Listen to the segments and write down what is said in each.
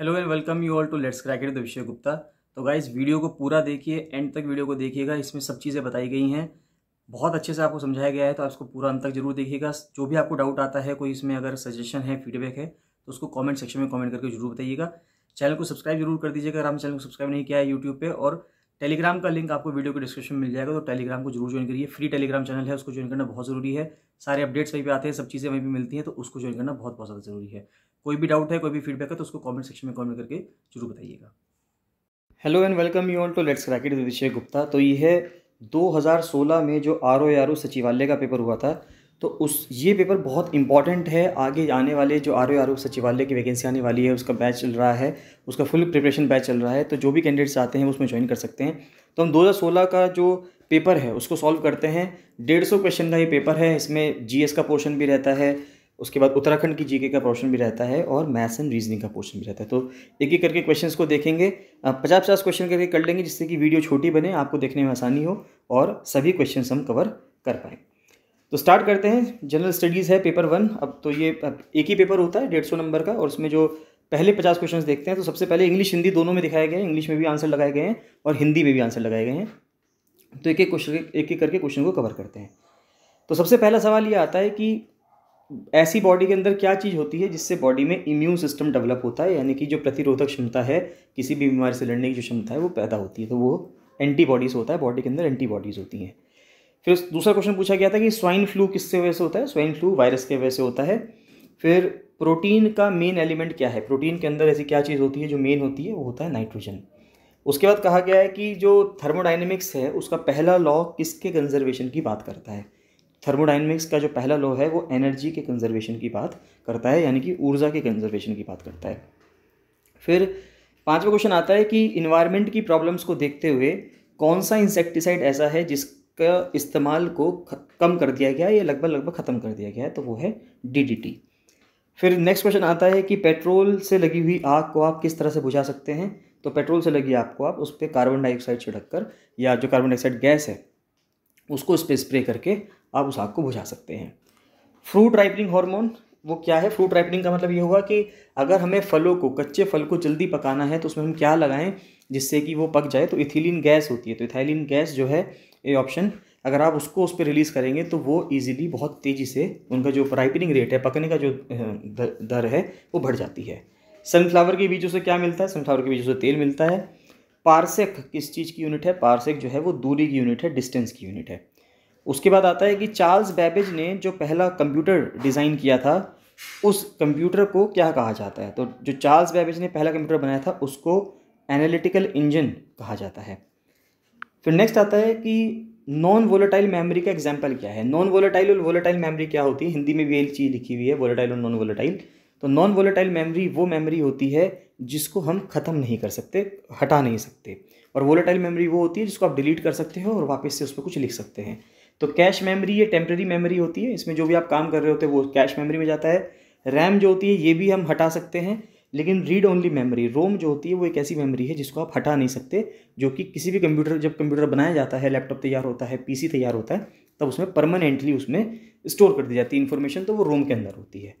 Hello and welcome you all to let's crack it Vishay Gupta तो guys video को पूरा देखिए and तक वीडियो को देखिएगा। इसमें सब चीज़ें बताई गई हैं। बहुत अच्छे से आपको समझाया गया है तो आप इसको पूरा अंत तक ज़रूर देखिएगा। जो भी आपको डाउट आता है, कोई इसमें अगर सजेशन है फीडबैक है तो उसको कॉमेंट सेक्शन में कॉमेंट करके ज़रूर बताइएगा। चैनल को सब्सक्राइब ज़रूर कर दीजिएगा। अगर हम चैनल को सब्सक्राइब नहीं किया है यूट्यूब पर और टेलीग्राम का लिंक आपको वीडियो के डिस्क्रिप्शन में मिल जाएगा तो टेलीग्राम को ज़रूर ज्वाइन करिए। फ्री टेलीग्राम चैनल है, उसको ज्वाइन करना बहुत ज़रूरी है। सारे अपडेट्स वहीं पे आते हैं, सब चीज़ें वहीं पे मिलती हैं तो उसको ज्वाइन करना बहुत बहुत ज़्यादा ज़रूरी है। कोई भी डाउट है, कोई भी फीडबैक है तो उसको कमेंट सेक्शन में कमेंट करके ज़रूर बताइएगा। Hello and welcome you all to let's crack it Vishay Gupta तो ये है 2016 में जो आर ओ आर ओ सचिवालय का पेपर हुआ था। तो उस, ये पेपर बहुत इंपॉर्टेंट है। आगे आने वाले जो आर ओ आर ओ सचिवालय की वैकेंसी आने वाली है, उसका बैच चल रहा है, उसका फुल प्रिपरेशन बैच चल रहा है तो जो भी कैंडिडेट्स आते हैं उसमें ज्वाइन कर सकते हैं। तो हम 2016 का जो पेपर है, उसको सॉल्व करते हैं। डेढ़ सौ क्वेश्चन का ये पेपर है, इसमें जीएस का पोर्शन भी रहता है उसके बाद उत्तराखंड की जीके का पोर्शन भी रहता है और मैथ्स एंड रीजनिंग का पोर्शन भी रहता है। तो एक एक करके क्वेश्चंस को देखेंगे। पचास पचास क्वेश्चन करके कर लेंगे जिससे कि वीडियो छोटी बने, आपको देखने में आसानी हो और सभी क्वेश्चन हम कवर कर पाएँ। तो स्टार्ट करते हैं। जनरल स्टडीज़ है पेपर वन अब तो ये एक ही पेपर होता है, डेढ़ सौ नंबर का और उसमें जो पहले पचास क्वेश्चन देखते हैं तो सबसे पहले इंग्लिश हिंदी दोनों में दिखाए गए हैं। इंग्लिश में भी आंसर लगाए गए हैं और हिंदी में भी आंसर लगाए गए हैं। तो एक एक क्वेश्चन एक एक करके क्वेश्चन को कवर करते हैं। तो सबसे पहला सवाल ये आता है कि ऐसी बॉडी के अंदर क्या चीज़ होती है जिससे बॉडी में इम्यून सिस्टम डेवलप होता है? यानी कि जो प्रतिरोधक क्षमता है, किसी भी बीमारी से लड़ने की जो क्षमता है, वो पैदा होती है। तो वो एंटीबॉडीज़ होता है बॉडी के अंदर एंटीबॉडीज़ होती हैं। फिर दूसरा क्वेश्चन पूछा गया था कि स्वाइन फ्लू किससे वजह से होता है? स्वाइन फ्लू वायरस के वजह से होता है। फिर प्रोटीन का मेन एलिमेंट क्या है? प्रोटीन के अंदर ऐसी क्या चीज़ होती है जो मेन होती है? वो होता है नाइट्रोजन उसके बाद कहा गया है कि जो थर्मोडाइनमिक्स है, उसका पहला लॉ किसके कंजर्वेशन की बात करता है? थर्मोडाइनमिक्स का जो पहला लॉ है, वो एनर्जी के कंजर्वेशन की बात करता है, यानी कि ऊर्जा के कंजर्वेशन की बात करता है। फिर पांचवा क्वेश्चन आता है कि इन्वायरमेंट की प्रॉब्लम्स को देखते हुए कौन सा इंसेक्टिसाइड ऐसा है जिसका इस्तेमाल को कम कर दिया गया है या लगभग लगभग ख़त्म कर दिया गया है तो वो है डीडीटी फिर नेक्स्ट क्वेश्चन आता है कि पेट्रोल से लगी हुई आग को आप किस तरह से बुझा सकते हैं? तो पेट्रोल से लगी आग को आप उस पर कार्बन डाइऑक्साइड छिड़क कर या जो कार्बन डाइऑक्साइड गैस है उसको उस पर स्प्रे करके आप उस आग को बुझा सकते हैं। फ्रूट राइपनिंग हार्मोन वो क्या है? फ्रूट राइपनिंग का मतलब ये होगा कि अगर हमें फलों को, कच्चे फल को जल्दी पकाना है तो उसमें हम क्या लगाएँ? जिससे कि वो पक जाए तो इथिलीन गैस होती है। तो इथाइलिन गैस जो है, ये ऑप्शन अगर आप उसको उस पर रिलीज़ करेंगे तो वो इजीली बहुत तेज़ी से उनका जो राइपनिंग रेट है, पकने का जो दर है, वो बढ़ जाती है। सनफ्लावर के बीजों से क्या मिलता है? सनफ्लावर के बीजों से तेल मिलता है। पार्सेक किस चीज़ की यूनिट है? पार्सेक जो है वो दूरी की यूनिट है, डिस्टेंस की यूनिट है। उसके बाद आता है कि चार्ल्स बैबेज ने जो पहला कंप्यूटर डिज़ाइन किया था, उस कंप्यूटर को क्या कहा जाता है? तो जो चार्ल्स बैबेज ने पहला कंप्यूटर बनाया था, उसको एनालिटिकल इंजन कहा जाता है। फिर नेक्स्ट आता है कि नॉन वोलेटाइल मेमोरी का एग्ज़ाम्पल क्या है? नॉन वोलेटाइल और वोलेटाइल मेमोरी क्या होती है? हिंदी में भी यही चीज़ लिखी हुई है, वोलेटाइल और नॉन वोलेटाइल तो नॉन वोलेटाइल मेमोरी वो मेमोरी होती है जिसको हम ख़त्म नहीं कर सकते, हटा नहीं सकते। और वोलेटाइल मेमोरी वो होती है जिसको आप डिलीट कर सकते हो और वापस से उस पर कुछ लिख सकते हैं। तो कैश मेमोरी ये टेम्प्रेरी मेमोरी होती है। इसमें जो भी आप काम कर रहे होते हैं वो कैश मेमोरी में जाता है। रैम जो होती है ये भी हम हटा सकते हैं, लेकिन रीड ओनली मेमोरी रोम जो होती है वो एक ऐसी मेमोरी है जिसको आप हटा नहीं सकते, जो कि किसी भी कंप्यूटर जब कंप्यूटर बनाया जाता है लैपटॉप तैयार होता है पीसी तैयार होता है, तब उसमें परमानेंटली उसमें स्टोर कर दी जाती है इन्फॉर्मेशन तो वो रोम के अंदर होती है।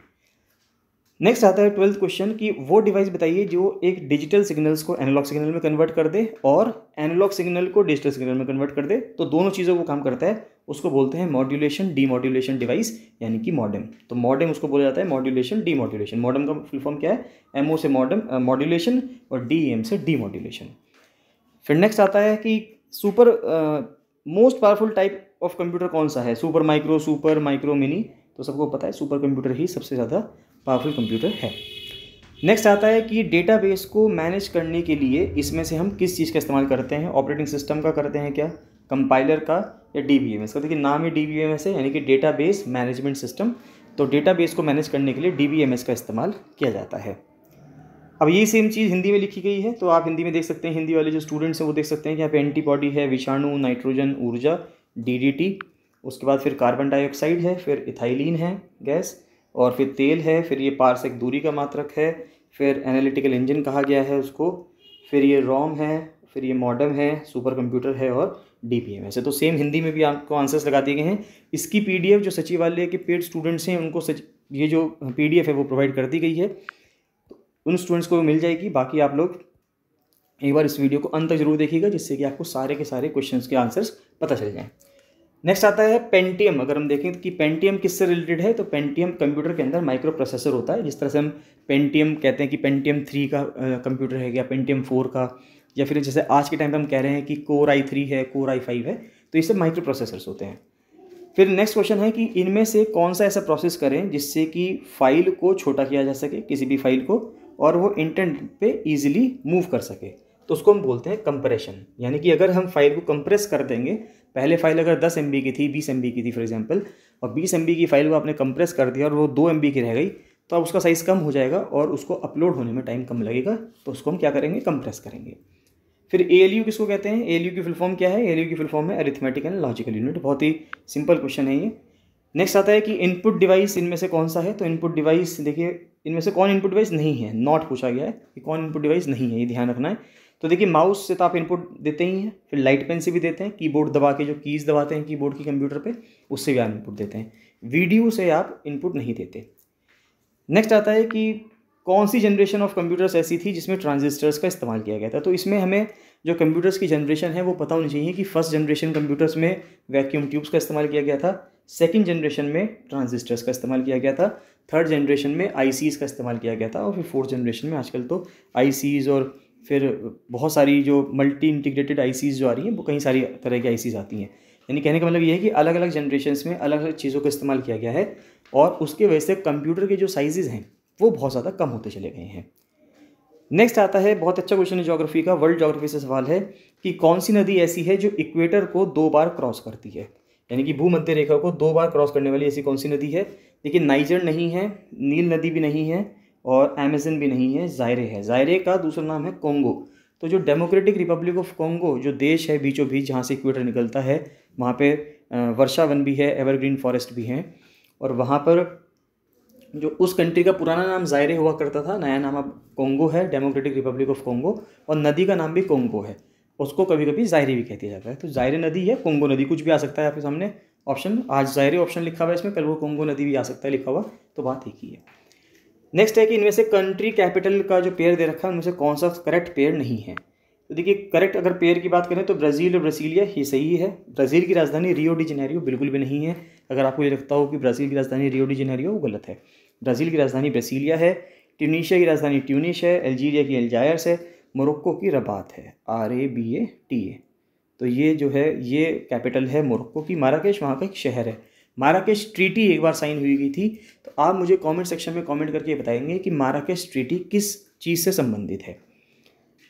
नेक्स्ट आता है ट्वेल्थ क्वेश्चन कि वो डिवाइस बताइए जो एक डिजिटल सिग्नल्स को एनालॉग सिग्नल में कन्वर्ट कर दे और एनालॉग सिग्नल को डिजिटल सिग्नल में कन्वर्ट कर दे। तो दोनों चीज़ों को काम करता है, उसको बोलते हैं मॉड्यूलेशन डीमॉड्यूलेशन डिवाइस यानी कि मॉडम तो मॉडम उसको बोला जाता है मॉड्यूलेशन डीमॉड्यूलेशन मॉडम का फुल फॉर्म क्या है? एमओ से मॉडम मॉड्यूलेशन और डी एम से डीमॉड्यूलेशन फिर नेक्स्ट आता है कि super most powerful type of computer कौन सा है? Super micro super micro mini तो सबको पता है सुपर कंप्यूटर ही सबसे ज़्यादा पावरफुल कंप्यूटर है। नेक्स्ट आता है कि डेटाबेस को मैनेज करने के लिए इसमें से हम किस चीज़ का इस्तेमाल करते हैं? ऑपरेटिंग सिस्टम का करते हैं क्या? कंपाइलर का या डी बी एम एस का? देखिए, नाम ही डी बी एम एस है, यानी कि डेटाबेस मैनेजमेंट सिस्टम तो डेटाबेस को मैनेज करने के लिए डी बी एम एस का इस्तेमाल किया जाता है। अब यही सेम चीज़ हिंदी में लिखी गई है तो आप हिंदी में देख सकते हैं। हिंदी वाले जो स्टूडेंट्स हैं, वो देख सकते हैं कि यहाँ पे एंटीबॉडी है, विषाणु नाइट्रोजन ऊर्जा डीडीटी उसके बाद फिर कार्बन डाइऑक्साइड है, फिर इथाइलिन है गैस और फिर तेल है, फिर ये पार्सेक दूरी का मात्रक है, फिर एनालिटिकल इंजन कहा गया है उसको, फिर ये रोम है, फिर ये मॉडम है सुपर कंप्यूटर है और डी पी एम है। तो सेम हिंदी में भी आपको आंसर्स लगा दिए गए हैं। इसकी पी डी एफ़ जो सचिवालय के पेड स्टूडेंट्स हैं, उनको सच, ये जो पी डी एफ़ है वो प्रोवाइड कर दी गई है। उन स्टूडेंट्स को मिल जाएगी। बाकी आप लोग एक बार इस वीडियो को अंत तक ज़रूर देखिएगा, जिससे कि आपको सारे के सारे क्वेश्चन के आंसर्स पता चल जाएँ। नेक्स्ट आता है पेंटियम अगर हम देखें कि पेंटियम किससे रिलेटेड है तो पेंटियम कंप्यूटर के अंदर माइक्रो प्रोसेसर होता है। जिस तरह से हम पेंटियम कहते हैं कि पेंटियम थ्री का कंप्यूटर है या पेंटियम फोर का, या फिर जैसे आज के टाइम पे हम कह रहे हैं कि कोर आई थ्री है कोर आई फाइव है तो ये सब माइक्रो प्रोसेसर्स होते हैं। फिर नेक्स्ट क्वेश्चन है कि इनमें से कौन सा ऐसा प्रोसेस करें जिससे कि फ़ाइल को छोटा किया जा सके, किसी भी फ़ाइल को, और वो इंटरनेट पे इजीली मूव कर सके। तो उसको हम बोलते हैं कंप्रेशन यानी कि अगर हम फ़ाइल को कंप्रेस कर देंगे पहले फ़ाइल अगर दस एमबी की थी, बीस एमबी की थी फॉर एग्ज़ाम्पल और बीस एमबी की फ़ाइल को आपने कंप्रेस कर दिया और वो दो एमबी की रह गई तो अब उसका साइज़ कम हो जाएगा और उसको अपलोड होने में टाइम कम लगेगा तो उसको हम क्या करेंगे? कंप्रेस करेंगे। फिर ALU किसको कहते हैं? ALU की फुल फॉर्म क्या है? ALU की फुल फॉर्म है अरिथमेटिक एंड लॉजिकल यूनिट बहुत ही सिंपल क्वेश्चन है ये। नेक्स्ट आता है कि इनपुट डिवाइस इनमें से कौन सा है? तो इनपुट डिवाइस देखिए, इनमें से कौन इनपुट डिवाइस नहीं है? नॉट पूछा गया है कि कौन इनपुट डिवाइस नहीं है, ये ध्यान रखना है। तो देखिए माउस से तो आप इनपुट देते ही हैं, फिर लाइट पेन से भी देते हैं कीबोर्ड दबा के, जो कीज़ दबाते हैं कीबोर्ड की कंप्यूटर पे, उससे भी आप इनपुट देते हैं। वीडियो से आप इनपुट नहीं देते। नेक्स्ट आता है कि कौन सी जनरेशन ऑफ़ कंप्यूटर्स ऐसी थी जिसमें ट्रांजिस्टर्स का इस्तेमाल किया गया था? तो इसमें हमें जो कंप्यूटर्स की जनरेशन है, वो पता होनी चाहिए कि फ़र्स्ट जनरेशन कंप्यूटर्स में वैक्यूम ट्यूब्स का इस्तेमाल किया गया था सेकेंड जनरेशन में ट्रांजिस्टर्स का इस्तेमाल किया गया था थर्ड जनरेशन में आई का इस्तेमाल किया गया था, और फिर फोर्थ जनरेशन में आजकल तो आई और फिर बहुत सारी जो मल्टी इंटीग्रेटेड आई जो आ रही हैं, वो कई सारी तरह की आई आती हैं। यानी कहने का मतलब ये है कि अलग अलग जनरेशन में अलग अलग चीज़ों का इस्तेमाल किया गया है और उसके वजह से कंप्यूटर के जो साइजेज़ हैं, वो बहुत ज़्यादा कम होते चले गए हैं। नेक्स्ट आता है बहुत अच्छा क्वेश्चन है जोग्राफी का वर्ल्ड जोग्राफी से सवाल है कि कौन सी नदी ऐसी है जो इक्वेटर को दो बार क्रॉस करती है? यानी कि भूमध्य रेखा को दो बार क्रॉस करने वाली ऐसी कौन सी नदी है? देखिए नाइजर नहीं है नील नदी भी नहीं है और अमेजन भी नहीं है जायरे है। जायरे का दूसरा नाम है कोंगो तो जो डेमोक्रेटिक रिपब्लिक ऑफ़ कोंगो जो देश है बीचों बीच जहाँ से इक्वेटर निकलता है, वहाँ पे वर्षा वन भी है एवरग्रीन फॉरेस्ट भी हैं। और वहाँ पर जो उस कंट्री का पुराना नाम जायरे हुआ करता था, नया नाम अब कोंगो है डेमोक्रेटिक रिपब्लिक ऑफ़ कोंगो और नदी का नाम भी कोंगो है। उसको कभी कभी जायरे भी कहती जाता है। तो जायरे नदी है कोंगो नदी कुछ भी आ सकता है आपके सामने ऑप्शन आज जायरे ऑप्शन लिखा हुआ है इसमें, कल वो कोंगो नदी भी आ सकता है लिखा हुआ तो बात एक ही है। नेक्स्ट है कि इनमें से कंट्री कैपिटल का जो पेयर दे रखा है, उनमें से कौन सा करेक्ट पेयर नहीं है। तो देखिए करेक्ट अगर पेयर की बात करें तो ब्राज़ील और ब्रासीलिया ये सही है। ब्राज़ील की राजधानी रियो डी जेनेरियो बिल्कुल भी नहीं है। अगर आपको ये लगता हो कि ब्राज़ील की राजधानी रियो डी जेनेरियो वो गलत है। ब्राज़ील की राजधानी ब्रासीलिया है ट्यूनिशिया की राजधानी ट्यूनिश है अल्जीरिया की एल्जायर्स है मोरक्को की रबात है। R A B A T A तो ये जो है, ये कैपिटल है मोरक्को की माराकेश वहाँ का एक शहर है। माराकेश ट्रीटी एक बार साइन हुई गई थी। तो आप मुझे कमेंट सेक्शन में कमेंट करके बताएँगे कि माराकेश ट्रीटी किस चीज़ से संबंधित है।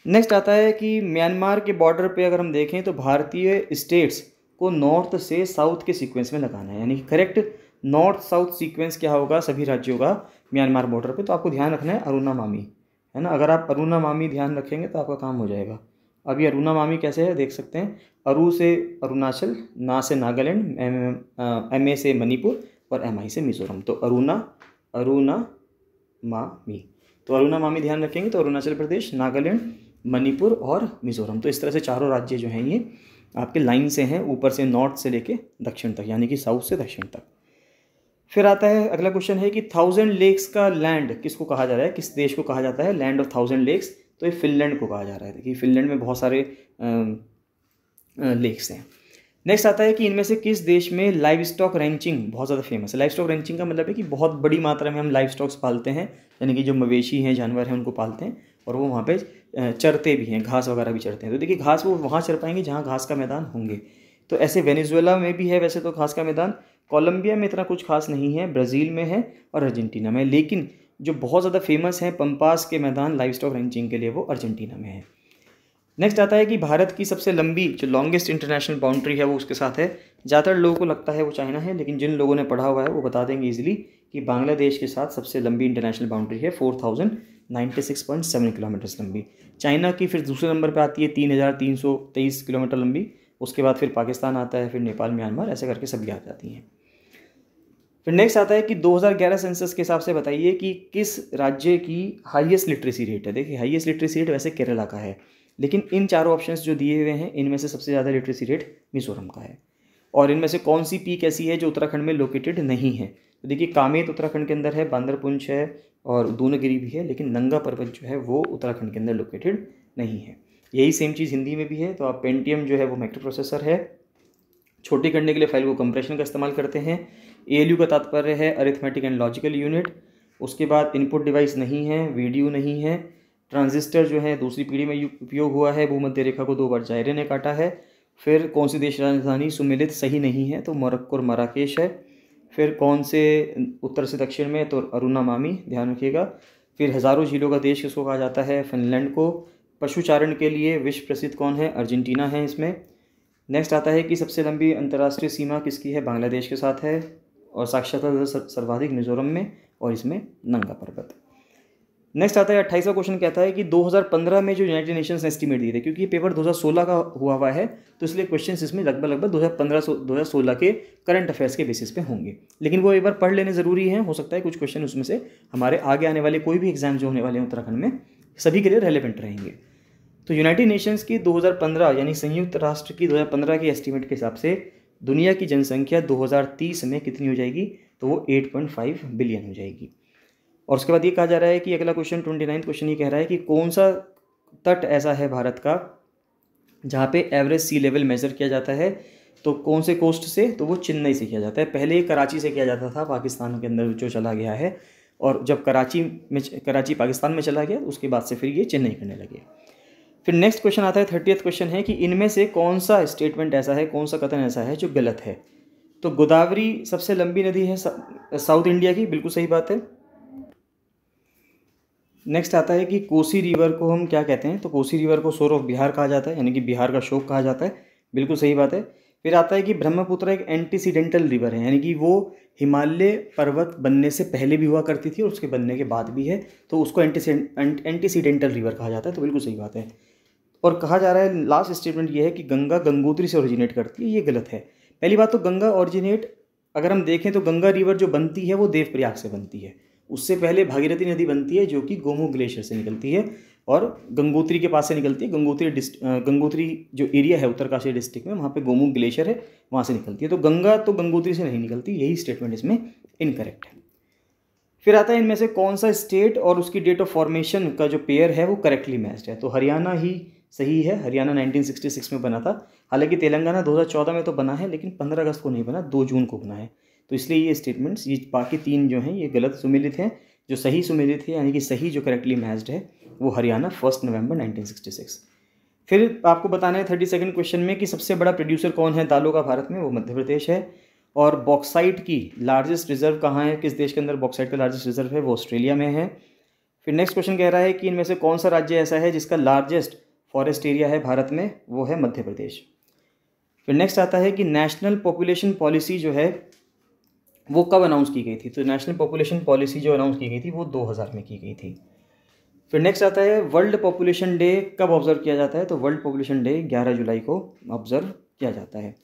नेक्स्ट आता है कि म्यांमार के बॉर्डर पे अगर हम देखें तो भारतीय स्टेट्स को नॉर्थ से साउथ के सीक्वेंस में लगाना है। यानी कि करेक्ट नॉर्थ साउथ सीक्वेंस क्या होगा सभी राज्यों का म्यांमार बॉर्डर पे। तो आपको ध्यान रखना है अरुणा मामी है ना? अगर आप अरुणा मामी ध्यान रखेंगे तो आपका काम हो जाएगा। अभी अरुणा मामी कैसे है, देख सकते हैं। अरु से अरुणाचल ना से नागालैंड एम ए से मणिपुर और एम आई से मिजोरम तो अरुणा अरुणा मामी तो अरुणा मामी ध्यान रखेंगे तो अरुणाचल प्रदेश नागालैंड मणिपुर और मिजोरम तो इस तरह से चारों राज्य जो हैं ये आपके लाइन से हैं ऊपर से नॉर्थ से लेके दक्षिण तक यानी कि साउथ से दक्षिण तक फिर आता है अगला क्वेश्चन है कि थाउज़ेंड लेक्स का लैंड किसको कहा जा रहा है किस देश को कहा जाता है लैंड ऑफ़ थाउज़ेंड लेक्स तो ये फिनलैंड को कहा जा रहा है देखिए फिनलैंड में बहुत सारे लेक्स हैं। नेक्स्ट आता है कि इनमें से किस देश में लाइव स्टॉक रेंचिंग बहुत ज़्यादा फ़ेमस है। लाइव स्टॉक रेंचिंग का मतलब है कि बहुत बड़ी मात्रा में हम लाइव स्टॉक्स पालते हैं, यानी कि जो मवेशी हैं, जानवर हैं, उनको पालते हैं, और वो वहाँ पे चरते भी हैं, घास वगैरह भी चरते हैं। तो देखिए, घास वो वहाँ चर पाएँगे जहाँ घास का मैदान होंगे। तो ऐसे वेनेजुएला में भी है वैसे तो घास का मैदान कोलंबिया में इतना कुछ खास नहीं है ब्राज़ील में है और अर्जेंटीना में लेकिन जो बहुत ज़्यादा फ़ेमस है पंपास के मैदान लाइव स्टॉक रेंचिंग के लिए वो अर्जेंटीना में है। नेक्स्ट आता है कि भारत की सबसे लंबी, जो लॉन्गेस्ट इंटरनेशनल बाउंड्री है, वो उसके साथ है। ज़्यादातर लोगों को लगता है वो चाइना है, लेकिन जिन लोगों ने पढ़ा हुआ है, वो बता देंगे ईजिली कि बांग्लादेश के साथ सबसे लंबी इंटरनेशनल बाउंड्री है four thousand ninety six point seven kilometres लंबी। चाइना की फिर दूसरे नंबर पर आती है, तीन हज़ार तीन सौ तेईस किलोमीटर लंबी। उसके बाद फिर पाकिस्तान आता है, फिर नेपाल, म्यांमार, ऐसे करके सभी आ जाती हैं। फिर नेक्स्ट आता है कि 2011 सेंसस के हिसाब से बताइए कि किस राज्य की हाईएस्ट लिटरेसी रेट है। देखिए हाईएस्ट लिटरेसी रेट वैसे केरला का है। लेकिन इन चारों ऑप्शंस जो दिए हुए हैं, इनमें से सबसे ज़्यादा लिटरेसी रेट मिजोरम का है। और इनमें से कौन सी पीक ऐसी है जो उत्तराखंड में लोकेटेड नहीं है? तो देखिए, कामेत उत्तराखंड के अंदर है, बांदरपुंछ है और दूनगिरी भी है, लेकिन नंगा पर्वत जो है वो उत्तराखंड के अंदर लोकेटेड नहीं है। यही सेम चीज़ हिंदी में भी है तो आप पेंटियम जो है वो माइक्रो प्रोसेसर है। छोटी करने के लिए फ़ाइल को कंप्रेशन का इस्तेमाल करते हैं। ए का तात्पर्य है अरिथमेटिक एंड लॉजिकल यूनिट उसके बाद इनपुट डिवाइस नहीं है वीडियो नहीं है। ट्रांजिस्टर जो है दूसरी पीढ़ी में उपयोग हुआ है भूमध्य रेखा को दो बार जायरे ने काटा है। फिर कौन सी देश राजधानी सुमिलित सही नहीं है? तो मोरक्को और मराकेश है। फिर कौन से उत्तर से दक्षिण में? तो अरुणा मामी ध्यान रखिएगा। फिर हज़ारों झीलों का देश किसको कहा जाता है? फिनलैंड को। पशुचारण के लिए विश्व प्रसिद्ध कौन है? अर्जेंटीना है इसमें। नेक्स्ट आता है कि सबसे लंबी अंतर्राष्ट्रीय सीमा किसकी है? बांग्लादेश के साथ है और साक्षरता सर्वाधिक मिजोरम में और इसमें नंगा पर्वत। नेक्स्ट आता है अट्ठाईसवा क्वेश्चन कहता है कि 2015 में जो यूनाइटेड नेशंस ने एस्टीमेट दिए थे, क्योंकि ये पेपर 2016 का हुआ हुआ है तो इसलिए क्वेश्चन इसमें लगभग लगभग 2015 2016 के करंट अफेयर्स के बेसिस पे होंगे। लेकिन वो एक बार पढ़ लेने ज़रूरी है, हो सकता है कुछ क्वेश्चन उसमें से हमारे आगे आने वाले कोई भी एग्ज़ाम जो होने वाले हैं उत्तराखंड में, सभी के लिए रेलिवेंट रहेंगे। तो यूनाइटेड नेशंस की 2015 यानी संयुक्त राष्ट्र की 2015 की एस्टीमेट के हिसाब से दुनिया की जनसंख्या 2030 में कितनी हो जाएगी तो वो 8.5 बिलियन हो जाएगी। और उसके बाद ये कहा जा रहा है कि अगला क्वेश्चन ट्वेंटी नाइन्थ क्वेश्चन ये कह रहा है कि कौन सा तट ऐसा है भारत का जहाँ पे एवरेज सी लेवल मेज़र किया जाता है? तो कौन से कोस्ट से? तो वो चेन्नई से किया जाता है। पहले कराची से किया जाता था, पाकिस्तान के अंदर जो चला गया है। और जब कराची में कराची पाकिस्तान में चला गया, उसके बाद से फिर ये चेन्नई करने लगे। फिर नेक्स्ट क्वेश्चन आता है थर्टियथ क्वेश्चन है कि इनमें से कौन सा स्टेटमेंट ऐसा है, कौन सा कथन ऐसा है जो गलत है? तो गोदावरी सबसे लंबी नदी है साउथ इंडिया की, बिल्कुल सही बात है। नेक्स्ट आता है कि कोसी रिवर को हम क्या कहते हैं? तो कोसी रिवर को सोर ऑफ़ बिहार कहा जाता है, यानी कि बिहार का शोक कहा जाता है। बिल्कुल सही बात है। फिर आता है कि ब्रह्मपुत्र एक एंटीसीडेंटल रिवर है, यानी कि वो हिमालय पर्वत बनने से पहले भी हुआ करती थी और उसके बनने के बाद भी है। तो उसको एंटीसीडेंटल रिवर कहा जाता है तो बिल्कुल सही बात है। और कहा जा रहा है लास्ट स्टेटमेंट ये है कि गंगा गंगोत्री से ओरिजिनेट करती है, ये गलत है। पहली बात तो गंगा ओरिजिनेट अगर हम देखें तो गंगा रिवर जो बनती है, वो देवप्रयाग से बनती है। उससे पहले भागीरथी नदी बनती है जो कि गोमू ग्लेशियर से निकलती है और गंगोत्री के पास से निकलती है। गंगोत्री डिस्ट गंगोत्री जो एरिया है उत्तरकाशी डिस्ट्रिक्ट में, वहाँ पे गोमू ग्लेशियर है, वहाँ से निकलती है। तो गंगा तो गंगोत्री से नहीं निकलती, यही स्टेटमेंट इसमें इनकरेक्ट है। फिर आता है इनमें से कौन सा स्टेट और उसकी डेट ऑफ़ फॉर्मेशन का जो पेयर है वो करेक्टली मैच्ड है। तो हरियाणा ही सही है, हरियाणा 1966 में बना था। हालाँकि तेलंगाना 2014 में तो बना है, लेकिन 15 अगस्त को नहीं बना, दो जून को बना है। तो इसलिए ये स्टेटमेंट्स ये बाकी तीन जो हैं, ये गलत सुमिलित हैं। जो सही सुमिलित है, यानी कि सही जो करेक्टली मैच्ड है, वो हरियाणा फ़र्स्ट नवंबर 1966 फिर आपको बताना है थर्टी सेकेंड क्वेश्चन में कि सबसे बड़ा प्रोड्यूसर कौन है दालों का भारत में? वो मध्य प्रदेश है। और बॉक्साइट की लार्जेस्ट रिज़र्व कहाँ है? किस देश के अंदर बॉक्साइट का लार्जेस्ट रिज़र्व है? वो ऑस्ट्रेलिया में है। फिर नेक्स्ट क्वेश्चन कह रहा है कि इनमें से कौन सा राज्य ऐसा है जिसका लार्जेस्ट फॉरेस्ट एरिया है भारत में? वो है मध्य प्रदेश। फिर नेक्स्ट आता है कि नेशनल पॉपुलेशन पॉलिसी जो है वो कब अनाउंस की गई थी? तो नेशनल पॉपुलेशन पॉलिसी जो अनाउंस की गई थी, वो 2000 में की गई थी। फिर नेक्स्ट आता है वर्ल्ड पॉपुलेशन डे कब ऑब्ज़र्व किया जाता है? तो वर्ल्ड पॉपुलेशन डे 11 जुलाई को ऑब्ज़र्व किया जाता है।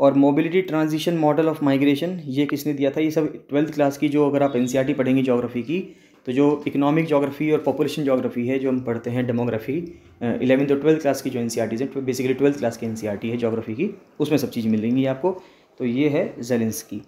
और mobility transition model of migration ये किसने दिया था? ये सब ट्वेल्थ क्लास की जो अगर आप एन e पढ़ेंगे जोग्राफी की तो जो इकोनॉमिक जोग्राफी और पॉपुलेशन जोग्राफी है, जो हम पढ़ते हैं डेमोग्राफी इलेवंथ और ट्वेल्थ क्लास की जो एन सी है बेसिकली ट्वेल्थ क्लास की एन है जोग्राफी की, उसमें सब चीज़ मिलेंगी आपको। तो ये है जेलेंस की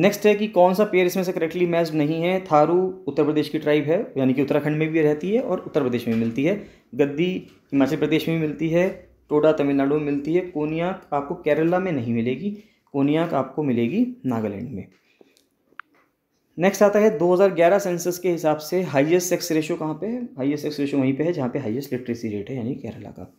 नेक्स्ट है कि कौन सा पेयर इसमें से करेक्टली मैच नहीं है? थारू उत्तर प्रदेश की ट्राइब है, यानी कि उत्तराखंड में भी रहती है और उत्तर प्रदेश में मिलती है। गद्दी हिमाचल प्रदेश में मिलती है, टोडा तमिलनाडु में मिलती है, कोनियाक आपको केरला में नहीं मिलेगी, कोनियाक आपको मिलेगी नागालैंड में। नेक्स्ट आता है 2011 सेंसस के हिसाब से हाईएस्ट सेक्स रेशो कहाँ पे है? हाईएस्ट सेक्स रेशो वहीं पे है जहाँ पे हाईएस्ट लिटरेसी रेट है, यानी केरला का।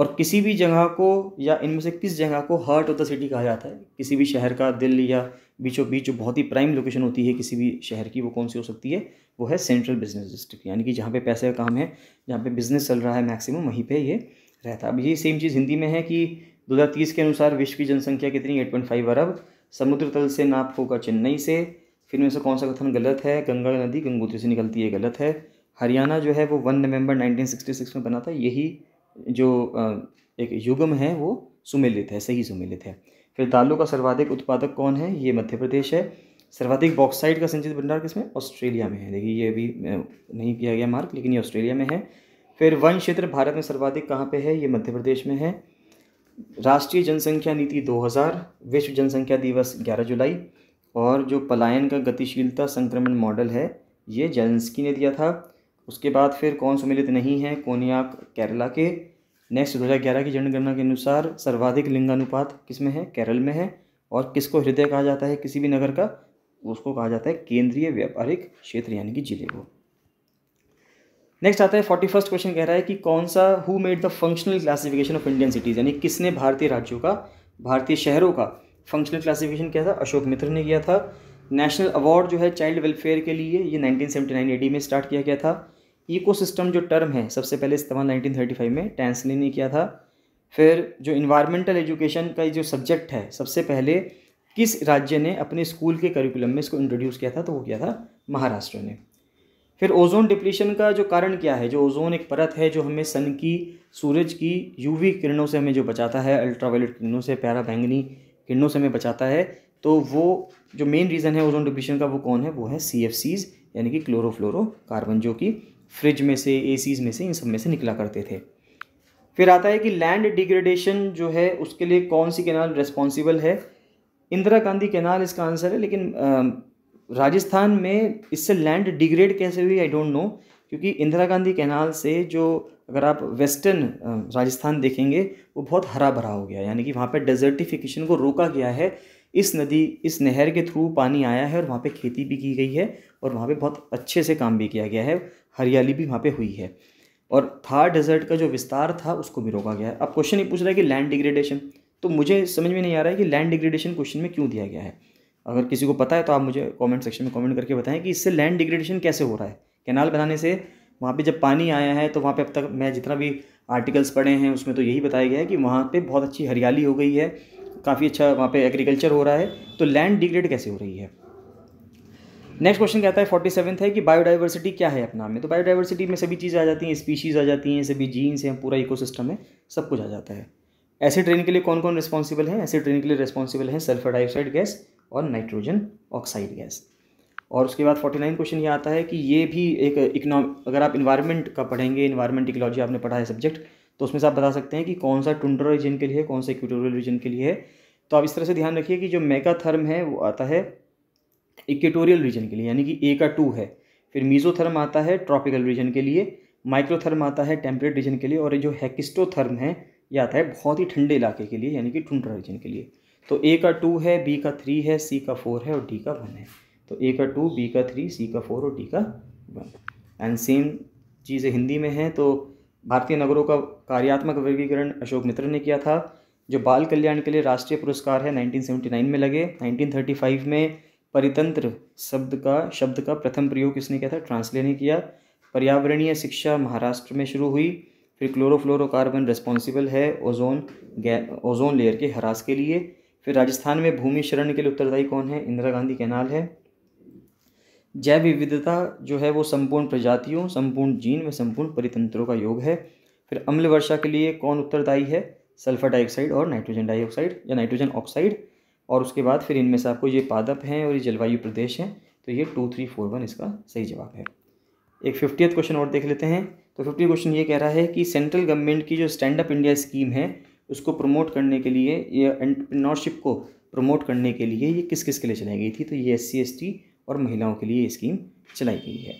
और किसी भी जगह को या इनमें से किस जगह को हार्ट ऑफ़ द सिटी कहा जाता है। किसी भी शहर का दिल या बीचों बीच जो बहुत ही प्राइम लोकेशन होती है किसी भी शहर की, वो कौन सी हो सकती है? वो है सेंट्रल बिज़नेस डिस्ट्रिक्ट यानी कि जहाँ पे पैसे का काम है, जहाँ पे बिज़नेस चल रहा है मैक्सिमम वहीं पे ये रहता है। अब ये सेम चीज़ हिंदी में है कि 2030 के अनुसार विश्व की जनसंख्या कितनी? 8.5 अरब। समुद्र तल से नाप होगा चेन्नई से। फिर में से कौन सा कथन गलत है? गंगा नदी, गंगोत्री से निकलती है, गलत है। हरियाणा जो है वो वन नवंबर 1966 में बना था, यही जो एक युगम है, वो सुमेलित है, सही सुमेलित है। फिर दालों का सर्वाधिक उत्पादक कौन है? ये मध्य प्रदेश है। सर्वाधिक बॉक्साइड का संचित भंडार किसमें? ऑस्ट्रेलिया में है। देखिए, ये अभी नहीं किया गया मार्क लेकिन ये ऑस्ट्रेलिया में है। फिर वन क्षेत्र भारत में सर्वाधिक कहाँ पे है? ये मध्य प्रदेश में है। राष्ट्रीय जनसंख्या नीति 2000 विश्व जनसंख्या दिवस 11 जुलाई। और जो पलायन का गतिशीलता संक्रमण मॉडल है, ये जेलेंस्की ने दिया था। उसके बाद फिर कौन सम्मिलित नहीं है? कोनियाक केरला के। नेक्स्ट दो हज़ार ग्यारह की जनगणना के अनुसार सर्वाधिक लिंगानुपात किसमें है? केरल में है। और किसको हृदय कहा जाता है? किसी भी नगर का। उसको कहा जाता है केंद्रीय व्यापारिक क्षेत्र, यानी कि ज़िले को। नेक्स्ट आता है फोर्टी फ़र्स्ट क्वेश्चन कह रहा है कि कौन सा who made the functional classification of Indian cities यानी किसने भारतीय राज्यों का, भारतीय शहरों का फंक्शनल क्लासिफिकेशन किया था? अशोक मित्र ने किया था। नेशनल अवार्ड जो है चाइल्ड वेलफेयर के लिए ये 1979 एडी में स्टार्ट किया गया था। इकोसिस्टम जो टर्म है, सबसे पहले इस्तेमाल 1935 में टैंसली ने किया था। फिर जो इन्वायरमेंटल एजुकेशन का जो सब्जेक्ट है, सबसे पहले किस राज्य ने अपने स्कूल के करिकुलम में इसको इंट्रोड्यूस किया था तो वो किया था महाराष्ट्र ने। फिर ओजोन डिप्लीशन का जो कारण क्या है? जो ओजोन एक परत है, जो हमें सन की, सूरज की यूवी किरणों से हमें जो बचाता है अल्ट्रावायलेट किरणों से, प्यारा बैंगनी किरणों से हमें बचाता है तो वो जो मेन रीज़न है ओजोन डिप्लीशन का वो कौन है? वो है सी एफ़ सीज़ यानी कि क्लोरोफ्लोरो कार्बन जो कि फ्रिज में से ए में से, इन सब में से निकला करते थे। फिर आता है कि लैंड डिग्रेडेशन जो है, उसके लिए कौन सी कैनाल रिस्पॉन्सिबल है? इंदिरा गांधी कैनाल इसका आंसर है, लेकिन राजस्थान में इससे लैंड डिग्रेड कैसे हुई आई डोंट नो क्योंकि इंदिरा गांधी कैनाल से जो, अगर आप वेस्टर्न राजस्थान देखेंगे, वो बहुत हरा भरा हो गया, यानी कि वहाँ पे डेजर्टिफिकेशन को रोका गया है। इस नदी, इस नहर के थ्रू पानी आया है और वहाँ पे खेती भी की गई है, और वहाँ पे बहुत अच्छे से काम भी किया गया है। हरियाली भी वहाँ पे हुई है। और थार डेजर्ट का जो विस्तार था, उसको भी रोका गया है। अब क्वेश्चन ये पूछ रहा है कि लैंड डिग्रेडेशन तो मुझे समझ में नहीं आ रहा है कि लैंड डिग्रेडेशन क्वेश्चन में क्यों दिया गया है। अगर किसी को पता है तो आप मुझे कमेंट सेक्शन में कमेंट करके बताएँ कि इससे लैंड डिग्रेडेशन कैसे हो रहा है। कैनाल बनाने से वहाँ पे जब पानी आया है तो वहाँ पे अब तक मैं जितना भी आर्टिकल्स पढ़े हैं, उसमें तो यही बताया गया है कि वहाँ पे बहुत अच्छी हरियाली हो गई है। काफ़ी अच्छा वहाँ पे एग्रीकल्चर हो रहा है। तो लैंड डिग्रेड कैसे हो रही है? नेक्स्ट क्वेश्चन कहता है फोर्टी सेवन्थ है कि बायोडाइवर्सिटी क्या है अपना में? तो बायोडाइवर्सिटी में सभी चीज़ें आ जाती हैं स्पीशीज़ आ जाती हैं, सभी जीन्स हैं, पूरा इकोसिस्टम है सब कुछ आ जाता है। ऐसे ट्रेन के लिए कौन कौन रिस्पॉन्सिबल है? ऐसे ट्रेन के लिए रिस्पॉन्सिबल है सल्फ़र डाइऑक्साइड गैस और नाइट्रोजन ऑक्साइड गैस और उसके बाद फोर्टी नाइन क्वेश्चन ये आता है कि ये भी एक इकनॉम अगर आप इन्वायरमेंट का पढ़ेंगे इन्वायरमेंट इकोलॉजी आपने पढ़ा है सब्जेक्ट तो उसमें से आप बता सकते हैं कि कौन सा टुंड्रा रीजन के लिए कौन सा इक्वेटोरियल रीजन के लिए है। तो आप इस तरह से ध्यान रखिए कि जो मेगाथर्म है, वो आता है इक्वेटोरियल रीजन के लिए, यानी कि ए का टू है। फिर मीजोथर्म आता है ट्रॉपिकल रीजन के लिए माइक्रोथर्म आता है टेम्परेट रीजन के लिए, और जो हैकिस्टोथर्म है, ये आता है बहुत ही ठंडे इलाके के लिए, यानी कि टुंड्रा रीजन के लिए। तो ए का टू है बी का थ्री है सी का फोर है, और डी का वन है। तो ए का टू बी का थ्री सी का फोर और डी का वन एंड सेम चीज़ें हिंदी में हैं तो भारतीय नगरों का कार्यात्मक वर्गीकरण अशोक मित्र ने किया था, जो बाल कल्याण के लिए राष्ट्रीय पुरस्कार है 1979 में लगे 1935 में परितंत्र शब्द का शब्द का प्रथम प्रयोग किसने किया था? ट्रांसले ने किया। पर्यावरणीय शिक्षा महाराष्ट्र में शुरू हुई। फिर क्लोरोफ्लोरोकार्बन रिस्पॉन्सिबल है ओजोन ओजोन लेयर के हरास के लिए। फिर राजस्थान में भूमि शरण के लिए उत्तरदायी कौन है? इंदिरा गांधी कैनाल है। जैव विविधता जो है वो संपूर्ण प्रजातियों, संपूर्ण जीन में संपूर्ण परितंत्रों का योग है। फिर अम्ल वर्षा के लिए कौन उत्तरदायी है? सल्फ़र डाइऑक्साइड और नाइट्रोजन डाइऑक्साइड या नाइट्रोजन ऑक्साइड। और उसके बाद फिर इनमें से आपको ये पादप हैं और ये जलवायु प्रदेश हैं। तो ये टू थ्री फोर वन इसका सही जवाब है। एक फिफ्टियथ क्वेश्चन और देख लेते हैं। तो फिफ्टी क्वेश्चन ये कह रहा है कि सेंट्रल गवर्नमेंट की जो स्टैंड अप इंडिया स्कीम है, उसको प्रमोट करने के लिए, ये एंटरप्रेन्योरशिप को प्रमोट करने के लिए ये किस किस के लिए चलाई गई थी? तो ये एस सी और महिलाओं के लिए ये स्कीम चलाई गई है।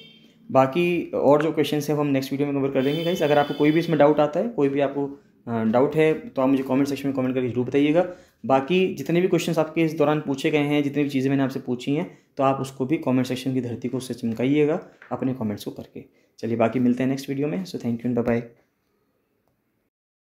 बाकी और जो क्वेश्चन है वो हम नेक्स्ट वीडियो में कवर कर देंगे गाइस अगर आपको कोई भी इसमें डाउट आता है, कोई भी आपको डाउट है तो आप मुझे कमेंट सेक्शन में कमेंट करके ज़रूर बताइएगा। बाकी जितने भी क्वेश्चंस आपके इस दौरान पूछे गए हैं, जितनी भी चीज़ें मैंने आपसे पूछी हैं तो आप उसको भी कमेंट सेक्शन की धरती को उससे चमकाइएगा अपने कमेंट्स को करके। चलिए बाकी मिलते हैं नेक्स्ट वीडियो में। So thank you and bye